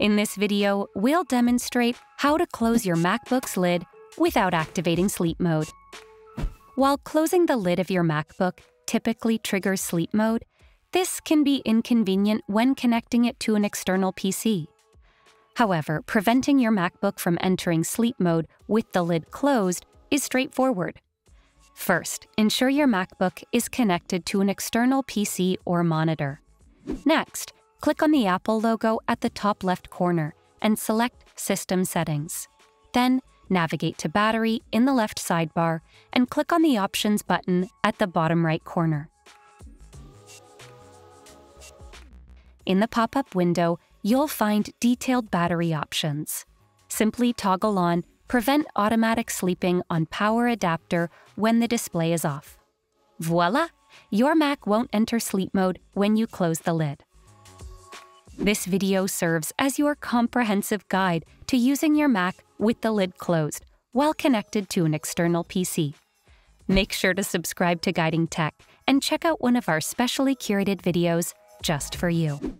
In this video, we'll demonstrate how to close your MacBook's lid without activating sleep mode. While closing the lid of your MacBook typically triggers sleep mode, this can be inconvenient when connecting it to an external PC. However, preventing your MacBook from entering sleep mode with the lid closed is straightforward. First, ensure your MacBook is connected to an external PC or monitor. Next, click on the Apple logo at the top left corner and select System Settings. Then, navigate to Battery in the left sidebar and click on the Options button at the bottom right corner. In the pop-up window, you'll find detailed battery options. Simply toggle on Prevent automatic sleeping on power adapter when the display is off. Voila! Your Mac won't enter sleep mode when you close the lid. This video serves as your comprehensive guide to using your Mac with the lid closed while connected to an external PC. Make sure to subscribe to Guiding Tech and check out one of our specially curated videos just for you.